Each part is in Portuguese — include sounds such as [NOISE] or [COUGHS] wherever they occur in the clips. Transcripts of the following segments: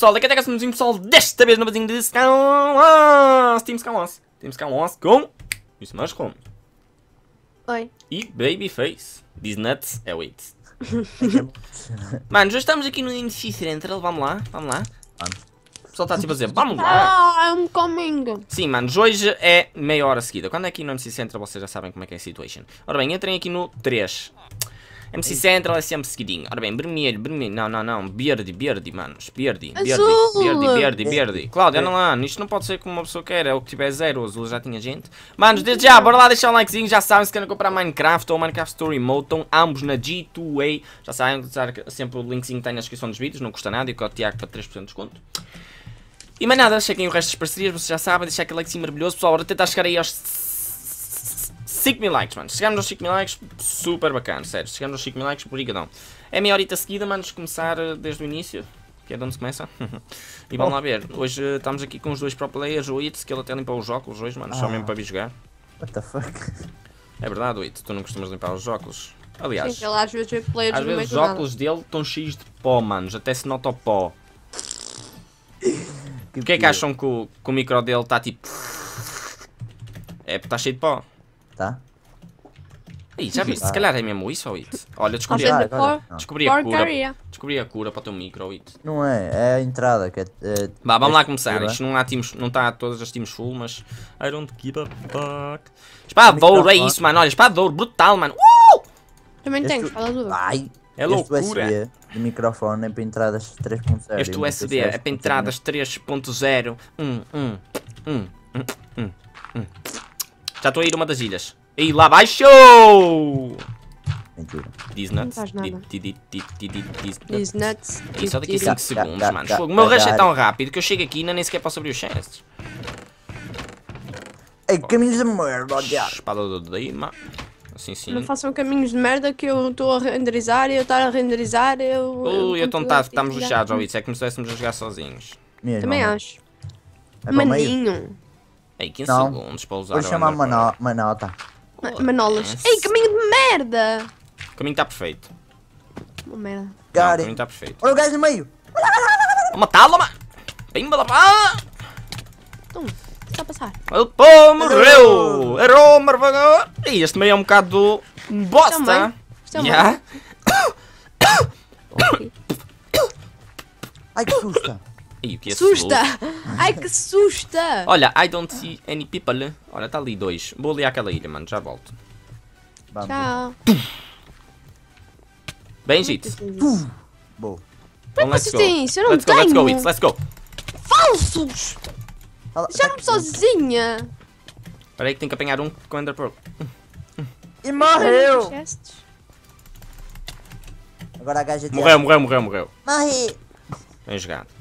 Pessoal, daqui até que estamos pessoal desta vez no vasinho de Scalons Team Scalons Team Scalons com Miss Mushroom Oi. e Babyface These nuts é wait [LAUGHS] Mano, já estamos aqui no MC Central, vamos lá, vamos lá Vamos. O pessoal está tipo a dizer, vamos lá Ah, I'm coming. Sim, manos, hoje é meia hora seguida. Quando é aqui no MC Central, vocês já sabem como é que é a situation. Ora bem, entrem aqui no 3. MC Central é sempre seguidinho. Ora bem, vermelho, vermelho. Não, não, não. Verde, verde, manos. Verde, verde, verde, verde, verde. Cláudia, não lá. Isto não pode ser como uma pessoa quer. É o que tiver zero. O azul já tinha gente. Manos, desde já, bora lá deixar um likezinho. Já sabem se querem comprar Minecraft ou Minecraft Story Mode. Estão ambos na G2A. Já sabem, usar sempre o linkzinho que tem na descrição dos vídeos. Não custa nada. E o Tiago para 3% de desconto. E mais nada, chequem o resto das parcerias, vocês já sabem, deixar aquele like maravilhoso. Pessoal, bora tentar chegar aí aos 5 mil likes, mano. Chegamos aos 5 mil likes, super bacana, sério. Chegamos aos 5 mil likes, brigadão. É meia horita seguida, manos, começar eh, desde o início, que é de onde se começa. [LAUGHS] e vamos lá ver. Hoje eh, estamos aqui com os dois pro players, o It, que ele até limpou os óculos hoje, mano, só Ah. mesmo para vir jogar. What the fuck? É verdade, It, tu não costumas limpar os óculos. Aliás, Sim, ele às vezes vê players às vezes os nada. óculos dele estão cheios de pó, manos, até se nota o pó. O que é que acham que o, que o micro dele está tipo. É porque está cheio de pó. Tá? Aí, já viste? Se calhar é mesmo isso ou it? Olha, descobri, a, é descobri a cura. Descobri a cura para o teu micro, it. Não é, é a entrada que é. é Vá, vamos lá este começar. Isto não há teams, não está todas as teams full, mas. I don't give a fuck. Espada de ouro, é isso, mano. Olha, espada de ouro, brutal, mano. Uh! Também tenho, fala tudo. Ai! É este loucura. USB de microfone é para entradas 3.0. Este USB é para entradas 3.0. Hum, hum, hum, hum, hum, hum. Já estou a ir uma das ilhas. E lá baixo! Mentira. These nuts. faz nada. Di- di- di- di- di- these nuts. E só daqui a Tira. 5 segundos, mano. Fogo. O meu rush é tão rápido que eu chego aqui e ainda nem sequer posso abrir os chests. Ei, caminhos de merda, ó diabo. Espada do Dima. Assim sim. Não façam caminhos de merda que eu estou a renderizar e eu estar a renderizar eu. Ui, então tá, estamos lixados, Isso é como se estivéssemos a jogar sozinhos. Também acho. É? Maninho. Ei, 15 Não. segundos para usar Vou o chamar. Mano- Manota. Ma- Manolas. Ei, caminho de merda! O caminho está perfeito. Uma merda. Não, o caminho está perfeito. Olha o gajo no meio. Vou matá-lo, mano! Pimba da pá! Então, o que está a passar? Ele pô, morreu! Errou, marvagão! Ih, este meio é um bocado bosta! Isto é Já? [COUGHS] Ok. Ai, que susta. O que é Susta! slow? [LAUGHS] Ai que susta! Olha, I don't see any people. Olha, está ali dois. Vou ali àquela ilha, mano, já volto. Vamos. Tchau. Bem, Jit. Boa. Então, let's vocês go. isso? Eu não let's go, let's go, tenho. It's, let's go. Falsos! Deixaram-me sozinha! Espera aí que tenho que apanhar um com Ender Pearl. E morreu. Agora a gaja de Morreu, morreu, morreu, morreu. Morri. Bem jogado.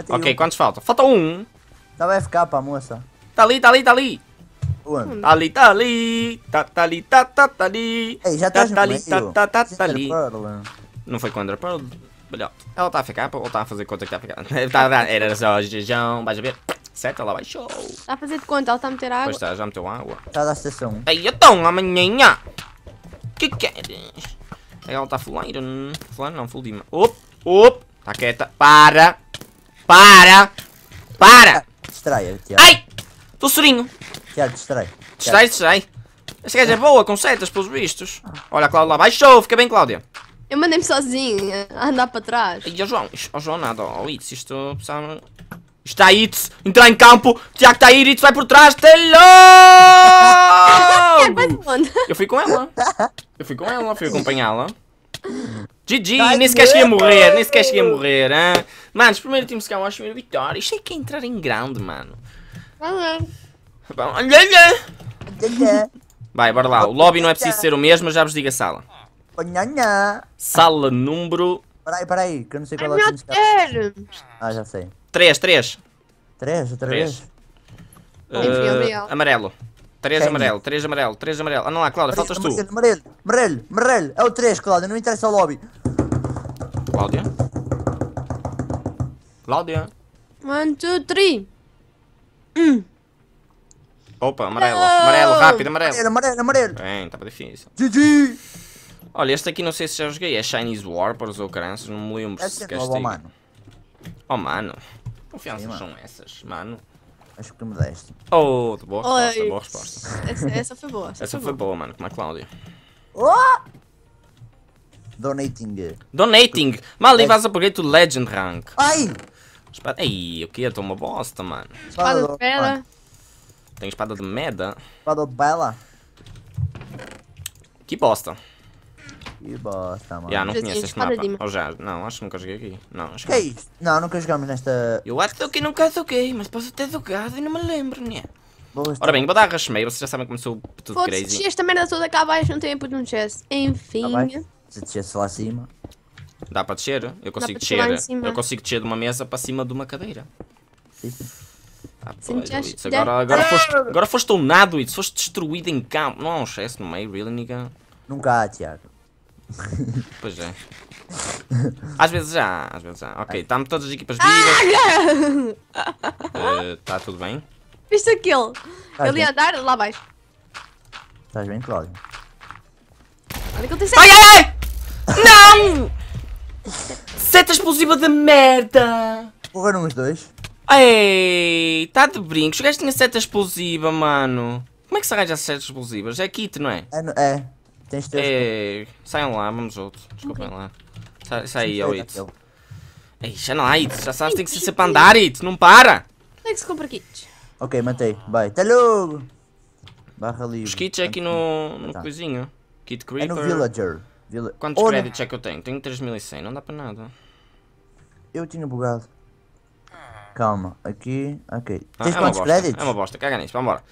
Matei Ok, um. quantos faltam? Falta um. Estava a FK para a moça. Tá ali, tá ali, tá ali. Onde? Tá ali, tá ali. Tá, tá ali, tá, tá, tá ali. Ei, já tá, no tá ali, meio. tá, tá, tá, tá Cinder ali. Não foi com Ender Pearl. Olha, ela está a ficar ou está a fazer conta que está a ficar? [LAUGHS] Tá, tá, Era só jejão, vais a ver. Certo, ela baixou. Está a fazer de conta, ela está a meter água. Pois está, já meteu água. Está da estação. Ei, então, amanhã. Que queres? Ela está full iron. Full iron não, full dima. Op, op. Está quieta. Para. Para. Para. Distrai, Tiago. Ai! Tô sorinho. Tiago, distrai. Distrai, distrai. Esta gaja é boa, com setas, pelos vistos. Olha a Cláudia lá. Baixou, fica bem, Cláudia. Eu mandei-me sozinha a andar para trás. Ai, ó João, ó João, nada, ó Itz, isto precisava... Está Itz, entrar em campo, Tiago está a ir, Itz vai por trás, até [LAUGHS] É? Eu fui com ela, eu fui com ela, fui acompanhá-la. GG, Ai, nem sequer cheguei a morrer, nem sequer cheguei a morrer, hein? Mano, os primeiros times que eu acho primeira vitória, isto é que é entrar em grande, mano. Bom, olha, olha. Vai, bora lá, o lobby não é preciso ser o mesmo, mas já vos digo a sala. Sala número Peraí, peraí, que eu não sei qual é o time que there! Ah, já sei. 3, 3. Três, outra Três. vez? Obrigado. amarelo. 3 Quem? amarelo, 3 amarelo, 3 amarelo. Ah, não lá, Cláudia, faltas tu. Amarelo, amarelo, amarelo. É o 3, Cláudia, não interessa o lobby. Cláudia? Cláudia? One, two, three. Opa, amarelo, Não! amarelo, rápido, amarelo. Amarelo, amarelo, amarelo. Bem, estava difícil. GG. Olha, este aqui não sei se já joguei, é Chinese Warpers ou caranças, não me lembro É se queres novo, mano. Oh, mano. Confianças Sim, são essas, mano. Acho que me deste. Oh, de boa resposta, Oi. boa resposta. Essa, essa foi boa. Essa, Essa foi boa, mano, como a Cláudia. Donating. Donating! Mal, ali vais upgrade to Legend Rank. Ai! Espada... Ei, o que? Estou uma bosta, mano. Espada do- de pedra. Tenho espada de meda. Espada de bela. Que bosta. Que bosta, mano. Já, não Já conheço este espada mapa. Ou já? Não, acho que nunca joguei aqui. Não, acho que Que é não. isto? Não, nunca jogamos nesta. Eu acho que nunca joguei, mas posso ter jogado e não me lembro, né? Ora bem, vou dar a rasmeira, vocês já sabem como sou tudo Foda-se, crazy. se esta merda toda cá abaixo não tem input num chest. Enfim. Tá bem. Se descesse lá acima. Dá para descer? Eu consigo descer. Eu consigo descer de uma mesa para cima de uma cadeira. Sim, sim. Ah, pois, agora, agora, foste, agora foste um nado, Luís, foste destruído em campo. Não há um excesso no meio, really, nigga? Nunca há, Tiago. [LAUGHS] Pois é. Às vezes já, às vezes já. Ok, estamos todas as equipas vivas. Está tudo bem? Viste aquele? Ele ia bem? andar lá abaixo. Estás bem, Cláudio? Olha que ele tem Ai, ai, ai! Não! Seta explosiva de merda! Morreram os dois. Ei, tá de brincos. O gajo tinha seta explosiva, mano. Como é que se arranja setas explosivas? É kit, não é? É, é. Tens teus. É. Saiam lá, vamos outro. Desculpem lá. Sai, sai aí, ó é It. Ei, já não há It. Já sabes, tem que ser sempre a andar, It. Não para! Onde é que se compra kits? Ok, matei. Vai. Até logo! Barra livre. Os kits é aqui no, no Tá. coisinho. Kit É Creeper. no Villager. Villa... Quantos não. créditos é que eu tenho? Tenho 3100, não dá para nada. Eu tinha bugado. Calma, aqui. Ok. Ah, Tens é uma quantos bosta, créditos? É uma bosta, caga nisso, vambora.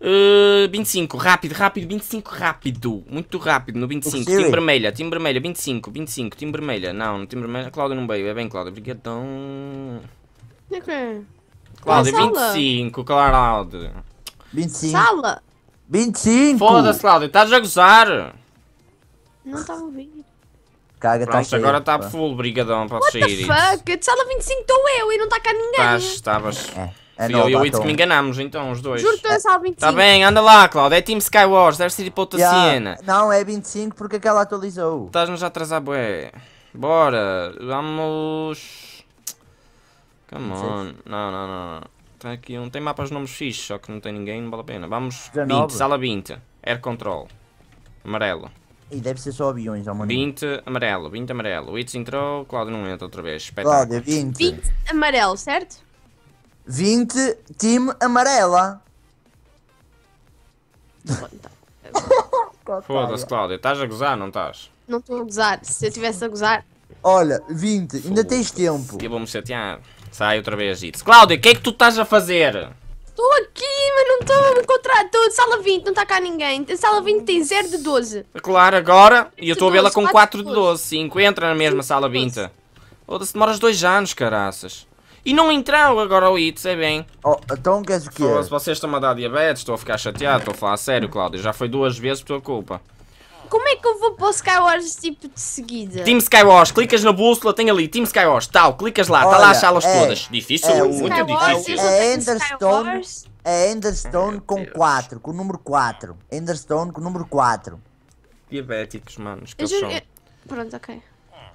Uh, 25, rápido, rápido, 25, rápido. Muito rápido no 25. Siri. Time vermelha, time vermelha, 25, 25, time vermelha. Não, no time vermelha. Cláudia não veio, é bem, é? Cláudia, Na sala. 25, Cláudia. 25. Sala! 25! Foda-se, Cláudia, estás a gozar. Não estava a ouvir. Caga, tá Pronto, cheio, agora está full, brigadão, pode The sair. fuck? De sala 25 estou eu e não está cá ninguém. Estás, estavas. É. É Fui eu e o It que então. me enganamos, então, os dois. Juro que estou em sala 25. Tá bem, anda lá, Cláudia. É Team Skywars, deve ser ir para outra Yeah, cena. Não, é 25 porque aquela atualizou. Estás-nos a atrasar, bué. Bora, vamos. Come on. Não, não, não. Tem aqui um. Tem mapas de nomes fixos, só que não tem ninguém, não vale a pena. Vamos. 19. 20, sala 20. Air control. Amarelo. E deve ser só aviões, mano. 20, amarelo. 20, amarelo. O Itz entrou, Cláudio não entra outra vez. Espetáculo. Cláudia, 20. 20 amarelo, certo? 20, time amarela. [LAUGHS] Foda-se, Cláudio. Estás a gozar, não estás? Não estou a gozar. Se eu estivesse a gozar. Olha, 20, ainda tens tempo. Eu vou-me chatear. Sai outra vez, Itz. Cláudio, o que é que tu estás a fazer? Estou aqui, mas não estou a encontrar. Estou de sala 20, não está cá ninguém. A sala 20 tem 0 de 12. Claro, agora. E eu estou a vê-la com 4 quatro de de 12. 5 entra na mesma sala 20. Foda-se, demoras 2 anos, caraças. E não entrou agora o Itz, é bem. Oh, então queres o quê? Foda-se, vocês estão-me a dar diabetes, estou a ficar chateado, estou a falar a sério, Cláudio. Já foi duas vezes por tua culpa. Como é que eu vou para o Skywars tipo de seguida? Team Skywars, clicas na bússola, tem ali, Team Skywars, tal, clicas lá, está lá as salas é- todas. Difícil, é muito Skywars, difícil. É Enderstone. É Enderstone com Deus. 4, com o número 4. Enderstone com o número 4. Diabéticos, manos, que Eu eles são. eu- Pronto, ok.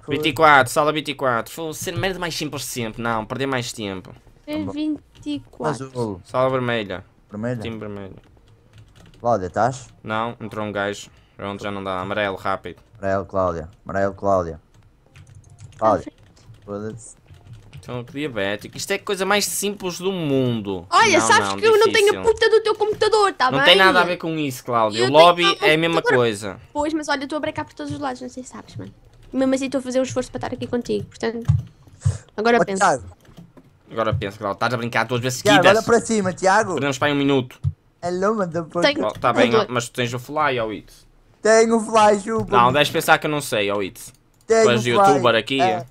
24, sala 24. Foi ser merda mais simples sempre, não, perder mais tempo. É 24. Azul, Sala vermelha, vermelho. time vermelho. Cláudia, estás? Não, entrou um gajo. Pronto, já não dá. Amarelo, rápido. Amarelo, Cláudia. Amarelo, Cláudia. Cláudia. Foda-se. Então, que diabético. Isto é a coisa mais simples do mundo. Olha, Não, sabes não, que eu não tenho difícil. a puta do teu computador, tá Não bem? tem nada a ver com isso, Cláudio. Eu O lobby é a mesma coisa. Pois, mas olha, eu estou a brecar por todos os lados, não sei se sabes, mano. Mesmo assim estou a fazer um esforço para estar aqui contigo, portanto... Agora Ó, pensa. Tiago, Agora pensa, Cláudio. Estás a brincar duas vezes Tiago, olha seguidas. para cima, Tiago. Perdemos para aí um minuto. Hello, motherfucker. Tenho- Oh, tá bem, mas tu tens o fly, ó It. Tenho flash, o Não, deixa pensar que eu não sei, ó It. Tenho és flash. youtuber aqui. É,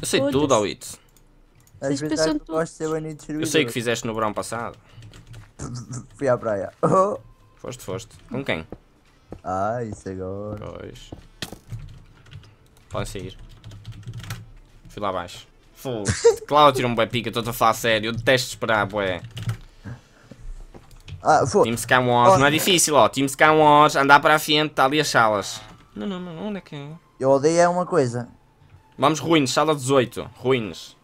Eu sei tudo, ó It. às Vocês pensam que eu de sei o que fizeste no verão passado. [LAUGHS] Fui à praia. Oh. Foste, foste. Com quem? Ah, isso agora. Pois. Podem sair. Fui lá abaixo. Fogo. [LAUGHS] Cláudio tira um bué pica, estou a falar a sério. Eu detesto esperar, bué. Ah, foi. Team Skywars, não é difícil, ó. Team Skywars, andar para a frente, está ali as salas. Não, não, não, onde é que é? Eu odeio é uma coisa. Vamos, ruínas, sala 18. Ruínas.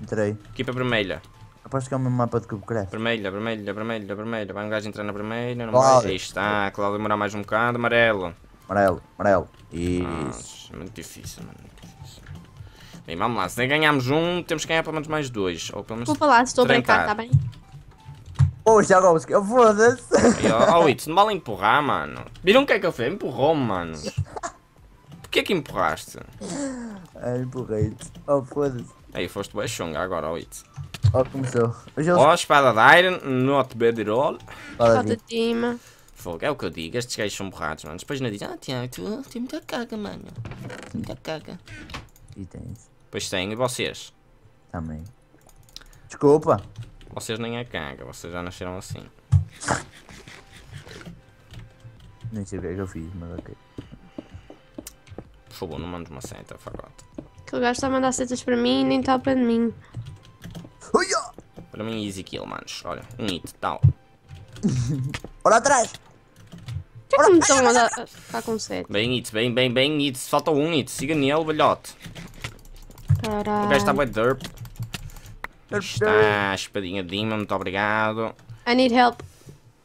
Entrei. Equipa vermelha. Aposto que é o mesmo mapa de Cubecraft. Vermelha, vermelha, vermelha, vermelha. Vai um gajo entrar na vermelha. Não vai. Aí está. Cláudio demorar mais um bocado. Amarelo. Amarelo, amarelo. Isso. Nossa, muito difícil, mano. muito difícil. Bem, vamos lá. Se nem ganharmos um, temos que ganhar pelo menos mais dois. Ou pelo menos. Vou falar, estou a brincar, Trancar. tá bem? Oh, Jagovski, oh, foda-se. Aí, ó, oh, Itz, não vale empurrar, mano. Viram o que é que ele fez? Empurrou-me, mano. Porquê que empurraste? Ai, empurrei-te. Oh, foda-se. Aí, foste bem chunga agora, oh, Itz. Oh, começou. Hoje. Ó, espada de Iron, not bad at all. Fala Falta time. Fogo, é o que eu digo, estes gajos são borrados, mano. Depois não dizem, ah, Tiago, tu tem muita caga, mano. Tem muita caga. itens. Pois tem, e vocês? Também. Desculpa. Vocês nem é caga, vocês já nasceram assim. Nem sei o que é que eu fiz, mas ok. Por favor, não mandes uma seta, fagote. Aquele gajo está a mandar setas para mim e nem está pé de mim. Para mim, easy kill, manos. Olha, um hit, tal. [LAUGHS] Olha atrás. Por que é que me estão a dar- a ficar com sete? Bem hits, bem, bem, bem hits. Falta um hit, siga nele, velhote. O gajo está Caralho. bem derp. Está, espadinha de Dima, muito obrigado. I need help.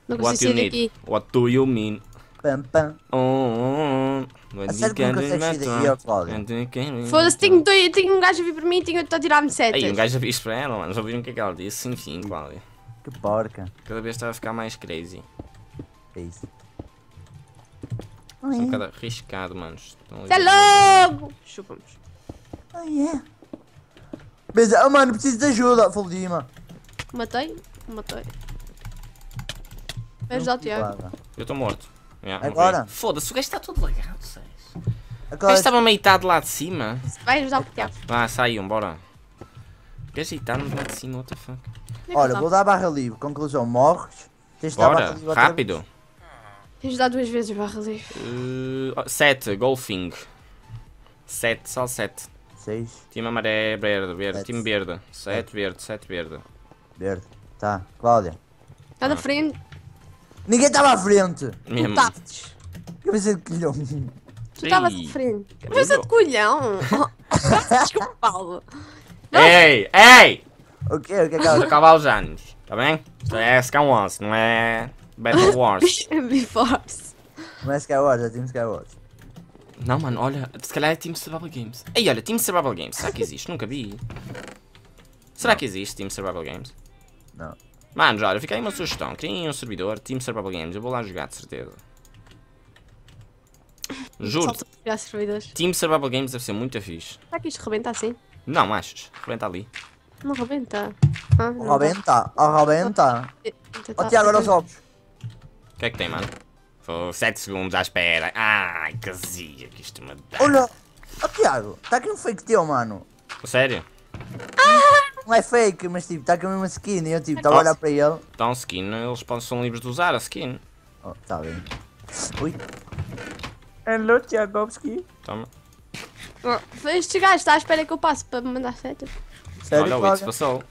Não What you sair need? daqui. What do you mean? Pam, pam. Oh, oh, oh. A sério que não consegues sair daqui, ó, Cláudio? Foda-se, tenho, tenho um gajo a vir para mim e tenho outro a tirar-me setas. Aí, um gajo a isto para ela, mano. Já ouviram o que é que ela disse? Enfim, Cláudia. Que porca. Cada vez está a ficar mais crazy. É isso. São um bocado arriscado, manos. Até logo! Chupamos. Ai, é. Mas, oh, mano, preciso de ajuda. Full Dima. Matei? Matei. Vai ajudar o Tiago. Eu estou morto. Yeah, Agora? Foda-se, o gajo está todo lagado. O Agora, gajo estava meio deitado lá de cima. Vai ajudar o Tiago. Vá, saiam, bora. O gajo deitado lá de cima, what the fuck. É olha, vou tá? dar barra livre. Conclusão, morres. Tens de dar barra Bora, livre rápido. Tens de dar duas vezes barra livre. Uh, sete, golfing. Sete, só sete. Seis. Time amarelo, verde, verde. Sete. Time verde. Sete, verde, sete, verde. Verde. Tá. Cláudia. Está da frente. Ninguém estava à frente. Mesmo. estavas. Cabeça de colhão. Tu estavas à frente. Cabeça de colhão. [LAUGHS] Desculpa, Paulo. Ei, ei! O que é que Vamos ela... acabar os [LAUGHS] anos, tá bem? Isto é SK11, não é Battle [LAUGHS] Wars. Before-se. Não é Skywars, é Team Skywars. Não, mano, olha, se calhar é Team Survival Games. Ei, olha, Team Survival Games, será que existe? Nunca vi. Será que existe Team Survival Games? Não. Mano, olha, fica aí uma sugestão. Criem um servidor, Team Survival Games. Eu vou lá jogar, de certeza. Juro. Team Survival Games deve ser muito fixe. Será que isto rebenta assim? Não, achas? Rebenta ali. Não rebenta. Ah, não. O Robenta. Então Ó. Tiago, olha os ovos. O que é que tem, mano? Foi 7 segundos à espera. Ai, que zia que isto me dá. Olha. Ó Tiago, está aqui um fake teu, mano. Sério? Não é fake, mas tipo, está aqui a mesma skin. E eu tipo, estava a olhar para ele. Então, skin, eles podem, são livres de usar a skin. Oh, tá bem. Ui. Hello, Tiagovski. Toma. Oh, Este gajo está à espera que eu passe para me mandar setas. Sério, Olha, o Itz passou.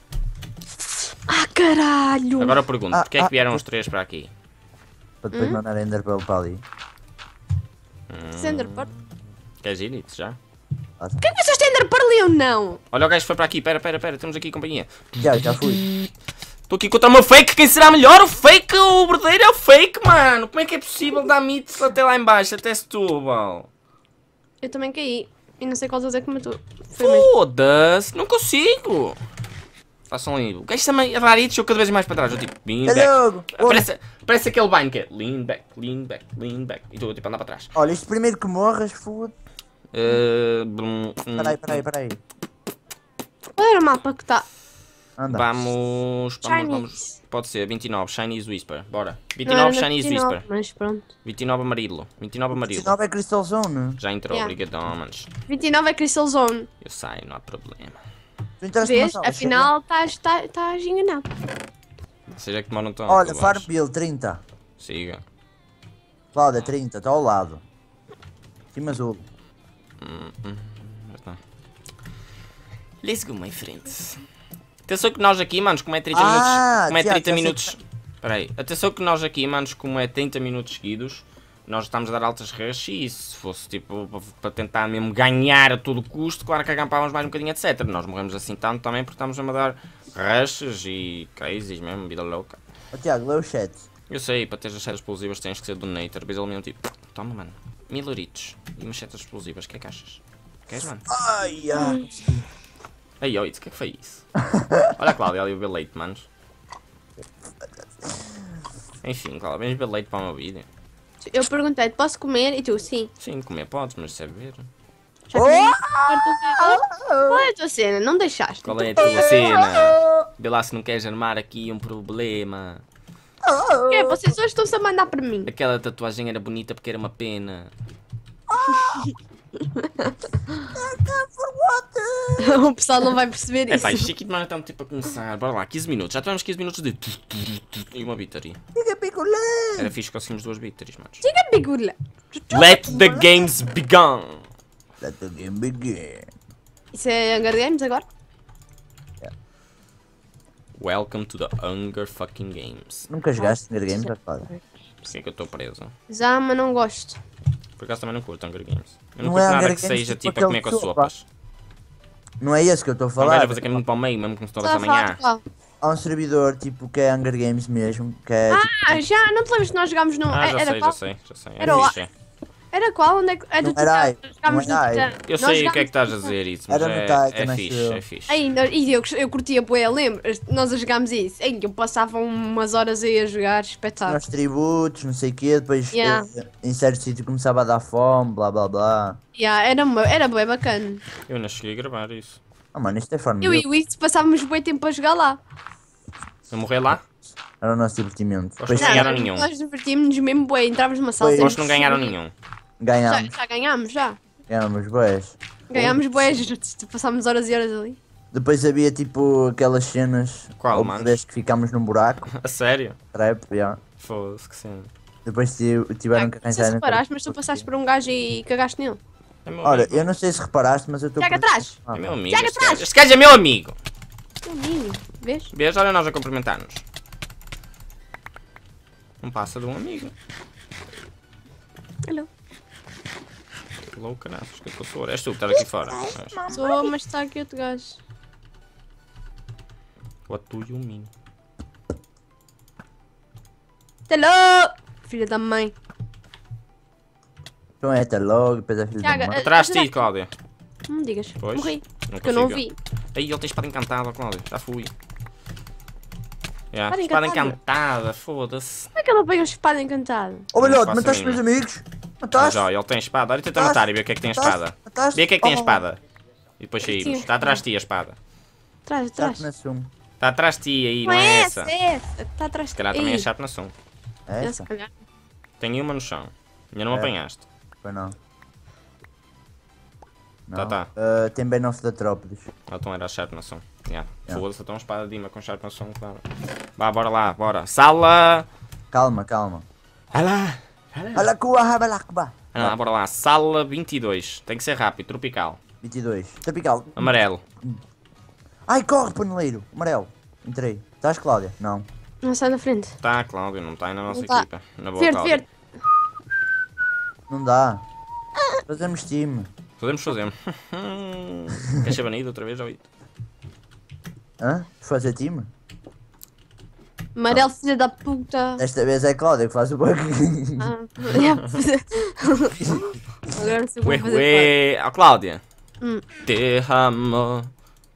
Ah, caralho! Agora eu pergunto, Ah, porquê é que ah, vieram tu- os três para aqui? Para depois mandar Ender para ele para ali. Sender Pearl. Queres ir, Itz, já? Por que vocês têm Ender Pearl e eu não? Olha o gajo que foi para aqui, pera, pera, pera, temos aqui companhia. Já, já fui. Estou aqui contra o meu fake, quem será melhor? O fake, o verdadeiro é o fake, mano. Como é que é possível dar mitos até lá em baixo, até Setúbal? Eu também caí. E não sei qual deles é que matou. Foda-se, não consigo. Façam ali. O gajo também é rarito, cada vez mais para trás. Eu tipo, lean back. Hello. Parece, parece aquele banho que é lean back, lean back, lean back. E tu tipo andar para trás. olha, isto primeiro que morras, foda. Uh, brum, hum, Peraí, peraí, peraí. Qual era o mapa que está? Anda. Vamos, vamos, vamos. Pode ser, 29, Chinese Whisper, bora. Não 29 era Chinese 29, Whisper, Mas pronto. 29 amarelo, 29 amarelo. 19 é Crystal Zone. Já entrou, Yeah. obrigadão, manos. 29 é Crystal Zone. Eu saio, não há problema. Vês? Afinal, estás estás- estás enganado. Seja que demoram tanto. Olha, eu Farm acho. Bill 30. Siga. Cláudia, 30, está ao lado. Cima azul. Já está. Let's go, my friends. Atenção que nós aqui, manos, como é 30 Ah, minutos. Como é Tiago, 30 já sei minutos. Espera aí. Atenção que nós aqui, manos, como é 30 minutos seguidos. Nós estamos a dar altas rushes e se fosse tipo pa- para tentar mesmo ganhar a todo custo, claro que acampávamos mais um bocadinho, etc. Nós morremos assim tanto também porque estamos a mandar rushes e crazies mesmo, vida louca. Ó Tiago, lê o chat. Eu sei, para ter as séries explosivas tens que ser donator. Ali mesmo tipo, toma mano, mil euritos e umas setas explosivas, o que é que achas? Queres mano? Ai, ai. Ei, oito, o que é que foi isso? [LAUGHS] Olha a Cláudia ali o ver leite, manos. Enfim, Cláudia, vens ver leite para o meu vídeo? Eu perguntei, posso comer? E tu, sim. Sim, comer podes, mas beber. Já ver. Qual é a tua cena? Não deixaste. Qual é a tua cena? Vê lá se não queres armar aqui um problema. O quê? Vocês hoje estão-se a mandar para mim. Aquela tatuagem era bonita porque era uma pena. [LAUGHS] [LAUGHS] o pessoal não vai perceber É isso. pá, isto aqui de manhã estamos tipo a começar. Bora lá, 15 minutos. Já tivemos 15 minutos de. E uma victory. Fica picolé. Era fixe que conseguimos duas victories, manos. Diga, bigula. Let the games begin! Let the game begin. Isso é Hunger Games agora? Welcome to the Hunger fucking Games. Nunca jogaste Hunger Games, é foda. Por que é que eu estou preso? Já, mas não gosto. Por acaso também não curto Hunger Games. Eu não, Não curto é nada Hunger que Games seja tipo tipo a comer com sopa. sopas. Não é esse que eu estou a Não falar. vais a fazer caminho para o meio, mesmo se todas Estás a falar amanhã. Há um servidor tipo que é Hunger Games mesmo, que é tipo, Ah, já, não te lembras que nós jogámos no. Ah, já era sei, já qual? sei, já sei. Era É o- fixe. Era qual? Onde é que. É do Não Titã. Jogámos não ai. Titã. Eu Nós sei o que é que estás a dizer isso, mas Era no é, Titan, é fixe, eu. é fixe. No- e eu, eu curtia bué, lembro. Nós a jogámos isso. Ei, eu passava umas horas aí a jogar, espetáculo. nos tributos, não sei o quê, depois Yeah. eh, em certo sítio começava a dar fome, blá blá blá. Yeah, era, era bué bacana. Eu não cheguei a gravar isso. Ah mano, isto é forma Eu e o Itz passávamos bué tempo a jogar lá. Eu morrer lá? Era o nosso divertimento. Depois Não ganharam nós- nenhum. Nós divertimos-nos mesmo bué, entrávamos numa sala. Pois. Hoje não ganharam nenhum. Já, ganhámos, já ganhámos, já. ganhámos boés. Ganhámos bué, passámos horas e horas ali. Depois havia tipo aquelas cenas, Qual, mano? que ficámos num buraco, [LAUGHS] A sério? trap, yeah. Foda-se que sim. Depois ti- tiveram que Ah, não sei arranjar. se reparaste, mas tu passaste por um gajo e cagaste nele. É amigo. eu não sei se reparaste, mas eu estou. Tiago atrás! Ah, É meu amigo. Este atrás! Este gajo é meu amigo. Meu amigo, vês? Beijo, olha nós a cumprimentar-nos. Não passa de um amigo. Louco, caraças, que é que eu sou? És tu que estás aqui fora. És. Sou, mas está aqui outro gajo. What do you mean? Hello! Filha da mãe. Então é até logo, depois é filho Tiago, da mãe. eh, Atrás de ti, Cláudia. Não me digas. Pois. Morri. Não Porque eu não vi. Aí ele tem espada encantada, Cláudia. Já fui. Yeah, Espada encantada? foda-se. Como é que ele pega a espada encantada? Oh, a mataste meus mínima. Mas Mataste? ó, ele tem espada. Olha, tenta matar e ver o que é que tem a Mataste? espada. Mataste? Vê o que é que tem a Oh, espada. E depois saímos. Está atrás de ti a espada. Atrás, atrás. Sum. Está atrás de ti aí, não Não é é essa. essa, é essa. Está atrás Se calhar também é chato na som. É essa? se. Tem uma no chão. Ainda não me É. apanhaste. Foi não. Tá, Não. tá. Ah, tem bem off da Trópolis. Ah, então era Sharp na som. Yeah. Yeah. Foda-se, então espada de Dima com Sharp na som, claro. Vá, bora lá, bora. Sala! Calma, calma. Alá! Olha que o Ahabalakba. Ah, bora lá. Sala 22. Tem que ser rápido, tropical. 22. Tropical. Amarelo. Ai, corre, paneleiro. Amarelo. Entrei. Estás, Cláudia? Não. Não sai da frente. Tá, Cláudio, não está aí na nossa Não tá. equipa. Na boa, Verde, Cláudio. verde. Não dá. Fazemos time. Podemos fazer. [LAUGHS] Queres ser banido outra vez, Oito? Hã? Fazer time? Amarelo, filha da puta. Desta vez é Cláudia que faz o bug. Ah, é. Agora sim Ué, vou fazer ué. Ó, Cláudia. Hum. Te amo.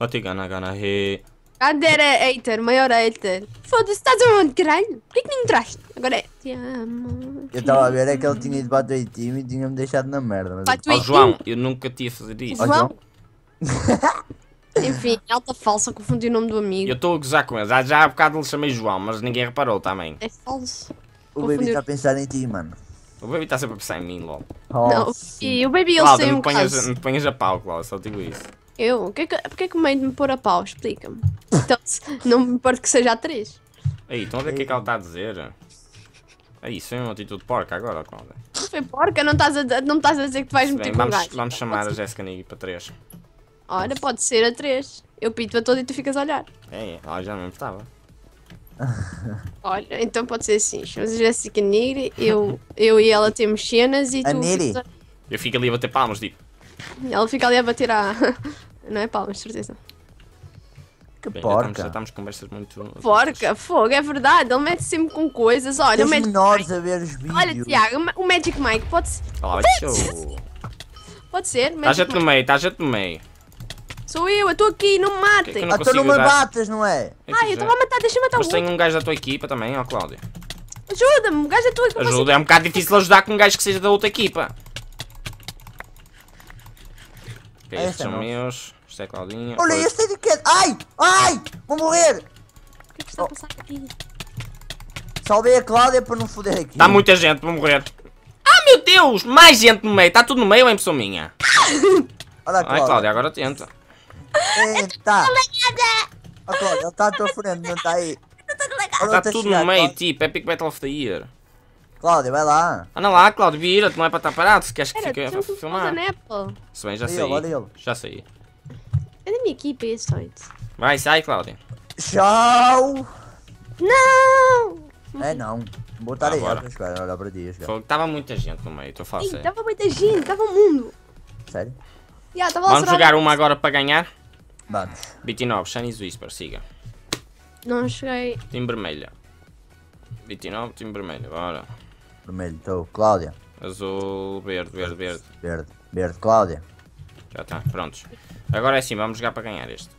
Ó, te gana, gana, re. Cadê era hater, maior hater? Foda-se, estás aonde, caralho? Por que que não entraste? Agora é. Te amo. Eu estava a ver é que ele tinha ido para o teu time e tinha-me deixado na merda. Mas... Ó, e João, eu nunca te ia fazer isso. Ó, João? [LAUGHS] Enfim, alta falsa, confundi o nome do amigo. Eu estou a gozar com ele. Já, já há bocado lhe chamei João, mas ninguém reparou também. É falso. O baby está a pensar em ti, mano. O baby está sempre a pensar em mim. Não, Oh, sim. e o baby ele Cláudia, não um te ponhas, caso. não te ponhas a pau, Cláudia, só digo isso. Eu? Que é que, porque é que o meio de me pôr a pau? Explica-me. Então, se- não me importa que seja atriz. Aí, estão a ver o que é que ela está a dizer? Aí, isso é uma atitude porca agora, Cláudia. Não foi porca, não estás a, não estás a dizer que tu vais meter Bem, com um vamos, gajo. vamos chamar a. Jéssica Nigui para 3. Ora, pode ser a três. Eu pito a toda e tu ficas a olhar. É, é, ela já não estava. [LAUGHS] Olha, então pode ser assim. Chamamos a Jéssica Nigri, eu, eu e ela temos cenas e A tu. Niri? ficas Eu fico ali a bater palmas, tipo. a- Ela fica ali a bater a. [LAUGHS] Não é palmas, certeza. Que Bem, já estamos, já porca. estamos conversas muito. Porca, fogo, é verdade. Ele mete sempre com coisas. Olha, o Os Magic menores a ver os vídeos. Olha, Tiago, o Magic Mike pode, ser- Olha show. pode ser. Tá Magic gente no Mike. meio, tá gente no meio. Sou eu, eu estou aqui, não me matem. Que que Ah, tu não me dar. batas, não é? É que Ai, eu estava a matar, deixa eu matar o Mas tem outro. um gajo da tua equipa também, ó Cláudio. Ajuda-me, o gajo tu que eu consigo- Ajuda, é um bocado difícil ajudar com um gajo que seja da outra equipa. Ok, Ah, estes este é são meus. Isto é Claudinho. Olha, Pois. este é de quê? Ai! Ai! Vou morrer! O que é que está a passar aqui? Salvei a Cláudia para não foder aqui. Tá muita gente, vou morrer. Ah, meu Deus! Mais gente no meio. Está tudo no meio ou é impressão minha? [LAUGHS] Olha a Ai, Cláudia. Cláudia, agora tenta. Eita! Ó Cláudia, ele está à tua frente, não está aí. Olha Tá tudo no meio, tipo, Epic Battle of the Year. Cláudia, vai lá. Anda lá, Cláudio, vira-te, não é para estar parado se queres que fique a filmar. Se bem, já Olha saí. olha. Já saí. É da minha equipa esse site. Vai, sai, Cláudia. Tchau! Não! É não. Vou estar Ah, aí, ó, jogar, olha para ti, Tava muita gente no meio, estou a falar Ih, sério. estava muita gente, estava o mundo. Sério? Lá Vamos jogar uma agora para ganhar? Vamos. 29, Chinese Whisper, siga. Não cheguei. Time vermelha. 29, time vermelho, bora. Vermelho, estou. Cláudia. Azul, verde, verde, verde. Verde. Verde, Cláudia. Já está, prontos. Agora é assim, vamos jogar para ganhar este.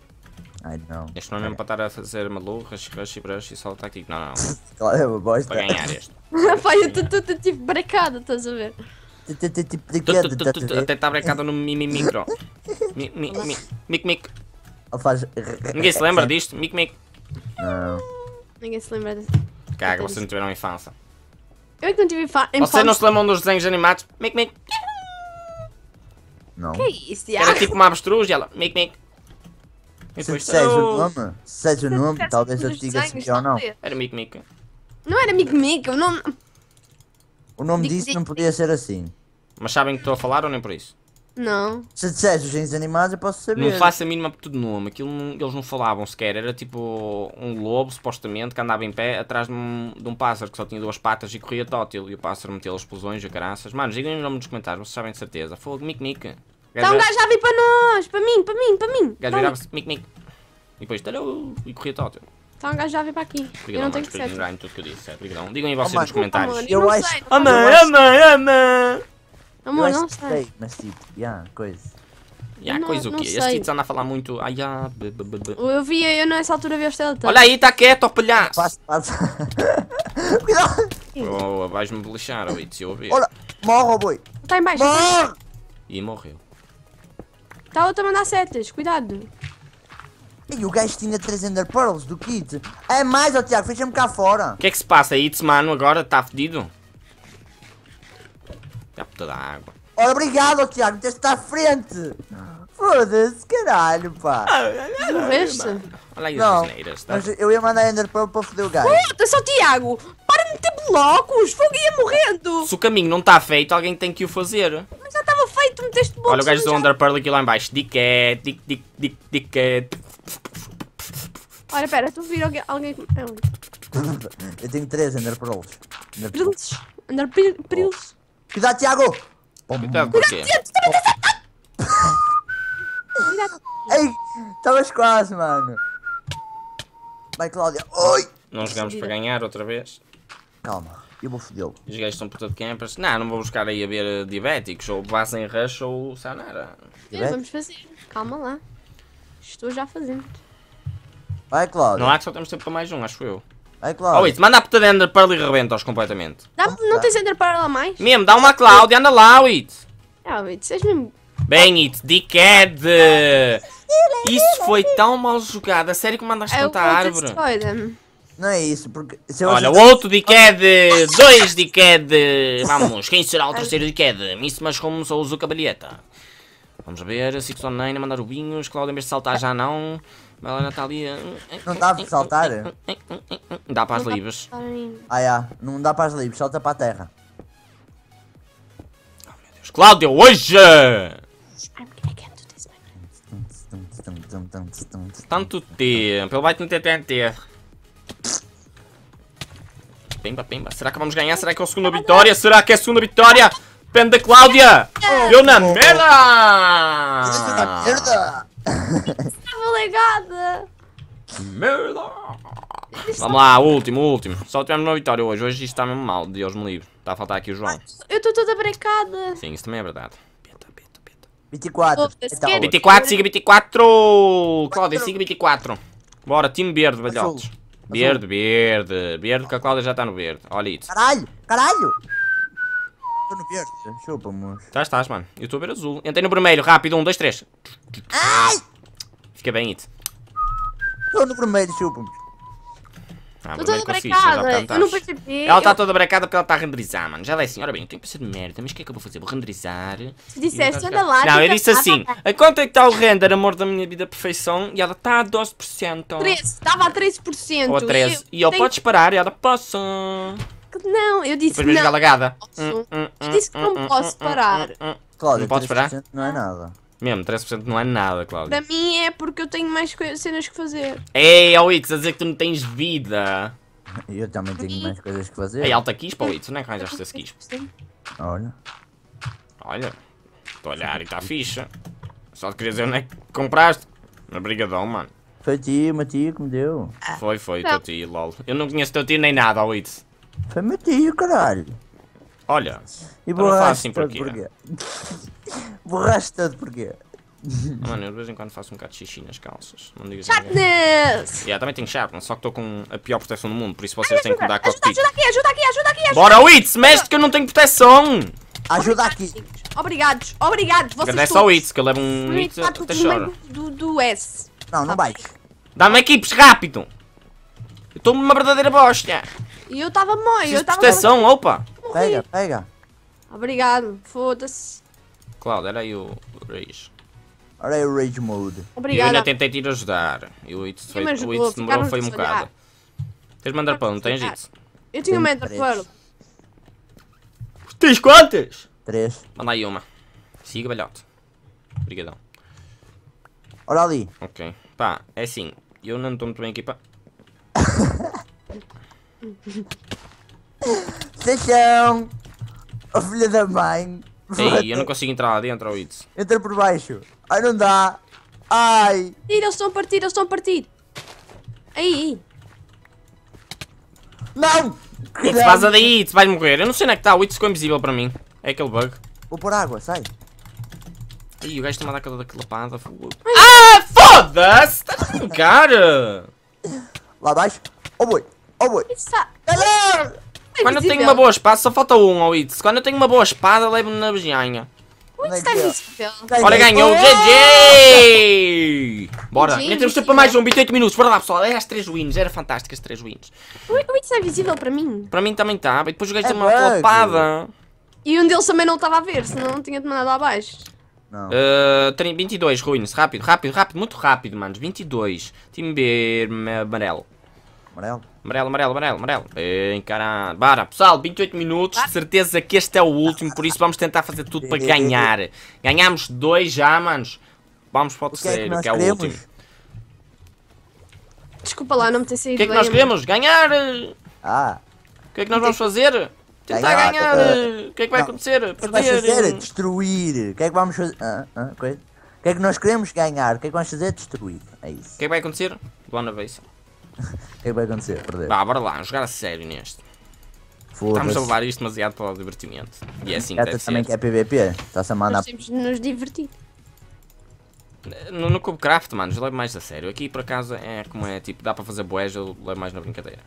Ai não. Este não é mesmo para estar a fazer maluco, rush, rush, brush e solo tático. Não, não. [LAUGHS] Cláudia é uma bosta. Para ganhar este. Pai, eu estou tipo brecada, estás a ver? Até está brecado no mi, mi, micro. Mi, mi, mi, mic, mic. Ele faz... Ninguém se lembra disto? Mic, mic. Não. Ninguém se lembra desse. Caga, vocês não tiveram infância. Eu é que não tive fa... Vocês não se lembram dos desenhos animados? Mic, mic. Não. Que é isso, Era tipo uma avestruz e ela, mic, mic. E Se disseres o nome, se disseres o nome, talvez eu te diga se sim ou não. Era mic, mic. Não era Mico, não... O nome Dic- disso dic- não podia ser assim. Mas sabem que estou a falar ou nem por isso? Não. Se disseres os desenhos animados, eu posso saber. Não faço a mínima puta de nome, aquilo não- eles não falavam sequer, era tipo um lobo, supostamente, que andava em pé atrás de um, de um pássaro que só tinha duas patas e corria tótil, e o pássaro meteu explosões e caraças. Mano, digam o nome nos comentários, vocês sabem de certeza. Fogo, mic mic. Está um gajo a vir para nós, para mim, para mim, para mim. O gajo virava-se, mic mic. E depois, tarou, e corria tótil. Está um gajo a vir para aqui. Eu Obrigadão, não tenho mano, que ser. grind, tudo que eu disse, é. Digam aí vocês mano, nos comentários. Amor, Eu não acho- faço- ama, ama. Amor, eu não sei. mas tipo, yeah, coisa. Não- coisa o quê? Este. Tits anda a falar muito. Ai, ah, b, b, b, b. Eu vi, eu nessa altura vi o Estela Olha aí, está quieto, palhaço. Passa, passa. Cuidado! Oh, vais-me lixar, oh, se eu ouvir. Olha, morre, boi. Está em baixo. Morre! E morreu. Está outro a mandar setas, cuidado. E o gajo tinha 3 Ender Pearls do kit. É mais, ó Tiago, fecha-me cá fora. O que é que se passa aí, mano, agora? Está fedido? Já puta da água. Obrigado, Tiago, meteste à frente. Foda-se, caralho, pá. Morreste? Olha aí Não, as asneiras, tá? mas eu ia mandar Ender Pearl para foder o gajo. Puta, só Tiago! Para de meter blocos! Fogo ia morrendo! Se o caminho não está feito, alguém tem que o fazer. Mas já estava feito, meteste blocos. Olha o gajo do já- Underpearl aqui lá em baixo. Dicket, dick, dick, dick, dicket. Olha, pera, tu vira alguém. alguém... [LAUGHS] Eu tenho 3 Ender Pearls. Ender Pearls. Prills. Andar prills. Cuidado, Tiago! Cuidado, porquê? [LAUGHS] Ei, estavas quase, mano. Vai, Cláudia. Oi! Não jogamos para ganhar outra vez. Calma, eu vou fodê-lo. Os gajos estão puta de campers. Não, não vou buscar aí a ver eh, diabéticos. Ou Vazen Rush ou Sanara. É, vamos fazer. Calma lá. Estou já fazendo. Vai, Cláudia. Não há que só temos tempo para mais um, acho eu. Oh, Cláudia. Wait, manda a puta de Underpearl e rebenta-os completamente. Dá, não tens ender para lá mais? Mesmo, dá uma Cláudia, anda lá, Wait. Ah, Wait, vocês mesmo. Bem, it, dickhead! Isso foi tão mal jogado. A sério que mandaste É o tanta árvore? Destroy Não é isso, porque Olha, acertar- outro dickhead! Dois dickhead! Vamos, quem será o terceiro dickhead? Miss Mushroom ou Zuka Balieta? Vamos ver, Six on Nine a mandar o vinhos, Cláudia em vez de saltar já não. Vai lá, Natália. Não dá para saltar? Dá para as livres. Ah, já. Não dá para as livres, salta para a terra. Cláudia, hoje! Tanto tempo, ele vai-te meter TNT. Pimba, pimba. Será que vamos ganhar? Será que é a segunda vitória? Será que é a segunda vitória? Depende da Cláudia! Eu na merda! Merda! [LAUGHS] Legada. Merda! Vamos lá, último, último. Só tivemos uma vitória hoje. Hoje isto está mesmo mal, Deus me livre. Está a faltar aqui o João. Eu estou toda brecada. Sim, isso também é verdade. Peta, peta, peta. 24. Foda-se, Então, quer- 24, siga 24! Cláudia, siga 24. Bora, time verde, velhotes. Verde, verde. Verde, que a Cláudia já está no verde. Olha isso. Caralho! Caralho! Estou no verde. Chupa, moço. Já estás, mano. Eu estou a ver azul. Entrei no vermelho, rápido. Um, dois, três. Ai! Fica bem, it. Estou no vermelho, chupa, moço. Ah, toda brecada. está Eu não percebi. Ela está Eu- toda brecada porque ela está a renderizar, mano. Já é assim, ora bem, eu tenho que pensar de merda, mas o que é que eu vou fazer? Vou renderizar. Se disseste, anda lá. Não, eu disse assim: tá, tá. a quanto é que está o render, amor da minha vida, perfeição? E ela está a 12%. 13, estava a 13%. Ou a 13. E eu tenho- podes parar, e ela posso. Não, eu disse Depois vejo não. galagada. posso. Eu disse que não posso parar. Cláudia, Não parar? 3% não é nada. Mesmo, 13% não é nada, Cláudia. Para mim é porque eu tenho mais cenas que fazer. Ei, ó Itz, a dizer que tu não tens vida. [LAUGHS] Eu também tenho mais coisas que fazer. Ei, alta quispa, Itz, onde é que arranjaste esse quispa? Olha. Olha, estou a olhar e está ficha. Só te queria dizer onde é que compraste. Na Brigadão, mano. Foi tio, meu tio que me deu. Foi, foi, Não. teu tio, lol. Eu não conheço teu tio nem nada, ó Itz. Foi meu tio, caralho. Olha, E Eu não faço assim porquê? Borraste todo porquê? mano, eu de vez em quando faço um bocado de xixi nas calças. Não digas a. Sharpness! Yeah, também tenho sharpness, só que estou com a pior proteção do mundo, por isso vocês têm que me dar Ajuda, cockpit. ajuda aqui, ajuda aqui, ajuda aqui, ajuda Bora, Itz, mexe que eu não tenho proteção! Ajuda aqui. Obrigados, obrigados. Vocês Agradece todos. ao Itz, que eu levo um quatro até chora. do, do, S. Não, não Tá vais. Dá-me equipes, rápido! Eu estou numa verdadeira bosta! E eu estava mói, eu estava proteção, opa! Pega, pega. Obrigado, foda-se. Cláudio, era aí o Rage. Ora é o Rage Mode. E eu Obrigada. ainda tentei te ir ajudar. E o Itz, foi, o Itz demorou foi um bocado. Tens mandar pão, não tens. Itz? Eu tinha um três. Pearl. Tens quantas? Três. Manda aí uma. Siga, velhote. Obrigadão. Olha ali. Ok. Pá, é assim. Eu não estou muito bem aqui, pá. [LAUGHS] Seixão. A filha da mãe. Ei, eu não consigo entrar lá dentro, ó Itz. Entra por baixo. Ai, não dá. Ai. Tira, eles estão a partir, eles estão a partir. Aí, Não. Itz, vaza daí, Itz, vais morrer. Eu não sei onde é que está. O Itz ficou invisível para mim. É aquele bug. Vou pôr água, sai. Ih, o gajo está a mandar aquela daquela pada. Ah, foda-se! Estás a brincar? Lá abaixo. Oh boi. Oh boi. isso está. Galera. Quando eu tenho uma boa espada, só falta um, ó Itz. Quando eu tenho uma boa espada, levo-me na beijinha. O Itz está invisível. Olha, ganhou o GG! Bora, GG, ainda temos tempo para mais um, 28 minutos. Bora lá, pessoal. É as 3 wins, era fantástico as 3 wins. O Itz está invisível para mim. Para mim também estava. E depois o gajo É tem uma bug. lapada. E um deles também não estava a ver, senão não tinha-te mandado lá abaixo. Não. Uh, tem 22 ruínas, rápido, rápido, rápido, muito rápido, manos. 22. Time B, amarelo. Amarelo. Amarelo, amarelo, amarelo, amarelo. Bem, caralho. Bora, pessoal, 28 minutos. De certeza que este é o último, por isso vamos tentar fazer tudo para ganhar. Ganhamos dois já, manos. Vamos para o O que é que terceiro, é o queremos? último. Desculpa lá, não me ter O saído que é que bem, nós queremos? Ganhar! O Ah. que é que nós vamos fazer? Tentar Ganhar, ganhar! eh, O que é que vai não. acontecer? O é? Perder! Destruir. O que é que vamos fazer? Ah, ah, coisa. O que é que nós queremos ganhar? O que é que vamos fazer? Destruir. É O isso. que é que vai acontecer? Luana vez. O que é que vai acontecer? Perder. Vá, bora lá, jogar a sério neste. Estamos a levar isto demasiado para o divertimento. E é assim que Já deve tu também quer PVP? Está-se a mandar. Nós temos de nos divertir. No, no Cubecraft, mano, eu levo mais a sério. Aqui, por acaso, é como é, tipo, dá para fazer boés, eu levo mais na brincadeira.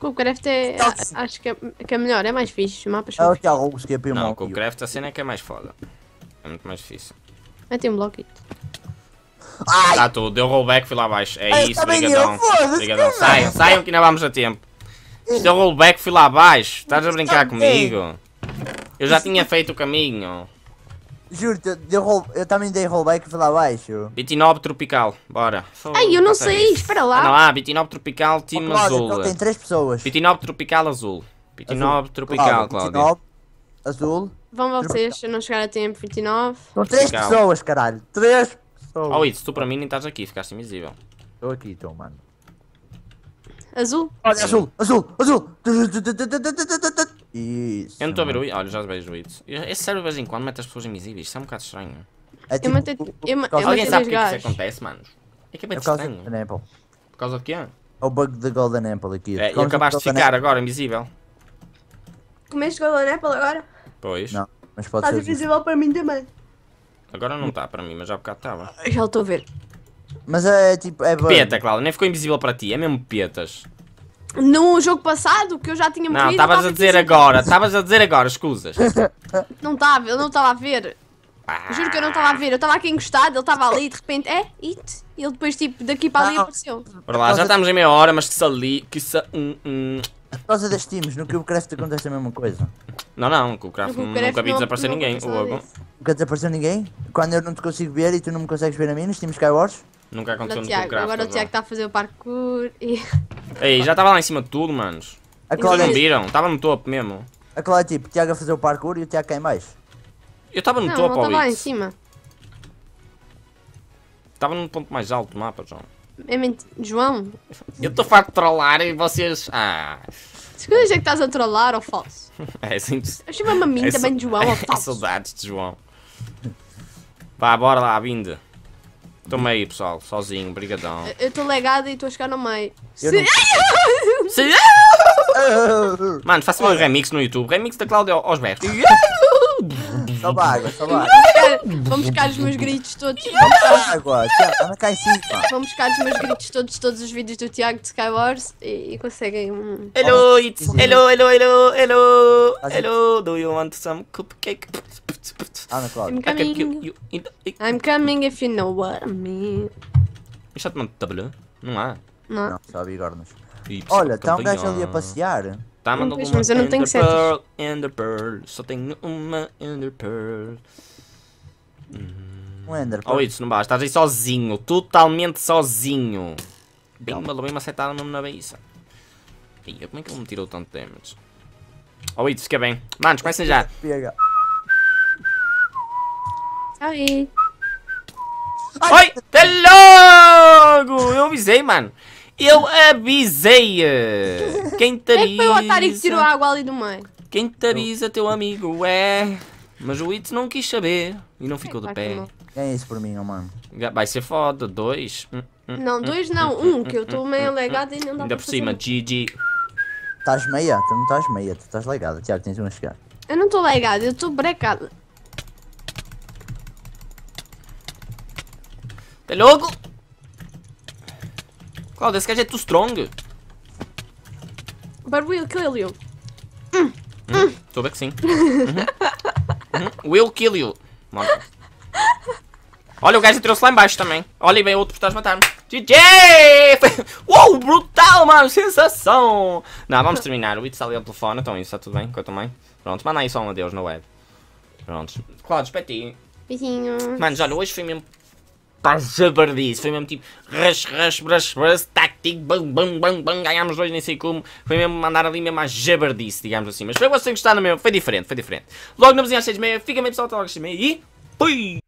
O Craft é. a- Acho que é, que é melhor, é mais fixe. O mapa É alguns que é Não, Cubecraft, a cena é que é mais foda. É muito mais difícil. Vai ter um bloquito. Ai! Está tudo, deu rollback, fui lá abaixo. É Ai, isso, brigadão. brigadão. Saiam, saiam que ainda vamos a tempo. Deu rollback, fui lá abaixo. Estás a brincar comigo? Eu já tinha feito o caminho. Juro, eu, eu também dei rollback fui lá abaixo. 29 Tropical, bora. Ai, eu não sei, isso. espera lá. Ah, não, ah, 29 Tropical, time oh, Cláudio, azul. Tem 3 pessoas. 29 Tropical azul. 29 azul. Tropical, Cláudio. 29 azul. Vão vocês, se não chegar a tempo, 29. São 3 pessoas, caralho. 3 só oh, Itz, tu para mim nem estás aqui, ficaste invisível. Estou aqui então, mano. Azul? Olha, azul, azul, azul! Isso. Eu não estou a ver o Itz. Olha, já vejo o Itz. Esse serve de vez em quando mete as pessoas invisíveis, isso é um bocado estranho. É tipo, eu matei, eu, eu Alguém sabe o que, é que isso acontece, mano? É que é bem estranho. Por causa do quê? É o bug da Golden Apple aqui. É, e acabaste de ficar agora invisível. Comeste Golden Apple agora? Pois. Não, mas pode Estás ser. Estás invisível para mim também. Agora não está para mim, mas já há bocado estava. Já o estou a ver. Mas é tipo, é. Peta, Cláudia, nem ficou invisível para ti, é mesmo petas. No jogo passado, que eu já tinha morrido. Não, estavas tava a dizer agora, estavas a dizer agora, escusas. [LAUGHS] Não estava, eu não estava a ver. Juro que eu não estava a ver. Eu estava aqui encostado, ele estava ali e de repente, é, it. E ele depois, tipo, daqui para ali Não. apareceu. Bora lá, já estamos em meia hora, mas que se ali, que se... Hum, hum. Por causa das teams, no Cubecraft acontece a mesma coisa. Não, não, o craft No nunca Cubecraft vi desaparecer ninguém, o disso. Nunca desapareceu ninguém? Quando eu não te consigo ver e tu não me consegues ver a mim nos Team Skywars? Nunca aconteceu no Tiago, agora o Tiago está a fazer o parkour e... [LAUGHS] Ei, já estava lá em cima de tudo, manos. A Vocês não viram? Estava no topo mesmo. a Cláudia é tipo, o Tiago a fazer o parkour e o Tiago cá em baixo. Eu estava no Não, topo, ele está lá em cima. Estava no ponto mais alto do mapa, João. É ment... João, Eu estou farto de trollar e vocês... Ah... é que estás a trollar ou falso? [LAUGHS] É assim... Eu chamo-me a mim é também de João ou [LAUGHS] é falso. saudades de João. Vá, bora lá, vinde. Estou aí, pessoal, sozinho, brigadão. Eu estou legada e estou a chegar no meio. [LAUGHS] Sim. Mano, faça um remix no YouTube. Remix da Cláudia aos berros. Só água, só água. Vão buscar os meus gritos todos. Água, Tiago, anda cá em cima. Vão buscar os meus gritos todos, todos os vídeos do Tiago de Skywars e, e conseguem um... Hello, it's hello, hello, hello, hello, hello. Do you want some cupcake? Ah, Cláudia. I'm I can coming. kill you in the- I'm coming if you know what I mean. Isto é de tabela? Não há. Não. Não, só bigornas. Olha, está um gajo ali a passear. Tá, pois, uma mas eu não tenho. Pearl, Ender Pearl. Só tenho uma Ender Pearl. Um Ender. Oh, isso não basta. Estás aí sozinho. Totalmente sozinho. Bem, me levei uma setada mesmo na beiça. Ih, como é que ele me tirou tanto damage? Oh, isso fica bem. Manos, comecem já. Aí. Oi! Até logo! Eu avisei, mano. Eu avisei! Quem [LAUGHS] É que foi o otário que tirou a tariza? água ali do meio. Quem tariza teu amigo é... Mas o Itz não quis saber. E não ficou de pé. Quem é isso por mim, oh, mano? Vai ser foda. Dois. Hum, hum. Não, dois não, um, que eu estou meio legada e não dá Ainda por cima. GG. Estás meia? Tu não estás meia, tu estás legada. Tiago, tens um a chegar. Eu não estou legada, eu estou brecada. Até logo! Claudio, esse gajo é too strong. But we'll kill you. Estou a ver que sim. Uhum. Uhum. Will kill you. Mano. Olha, o gajo entrou-se lá embaixo também. Olha, e vem outro por trás matar-me. GG! Foi- [LAUGHS] Uou, brutal, mano. Sensação. Não, vamos terminar. O It está ali ao telefone. Então, isso está tudo bem com a tua mãe? Pronto, manda aí só um adeus na web. Pronto. Cláudio, espetinho. Beijinho. Mano, olha, hoje foi mesmo. Pá, jabardice. Foi mesmo tipo. Rush, rush, brush, brush, táctico, bum, bum, bum, bum. Ganhámos dois, nem sei como. Foi mesmo mandar ali mesmo à jabardice, digamos assim. Mas foi você gostar mesmo. Foi diferente, foi diferente. Logo na vizinha às 6 e meia. Fica bem pessoal, até logo às 6 e meia. E. Fui!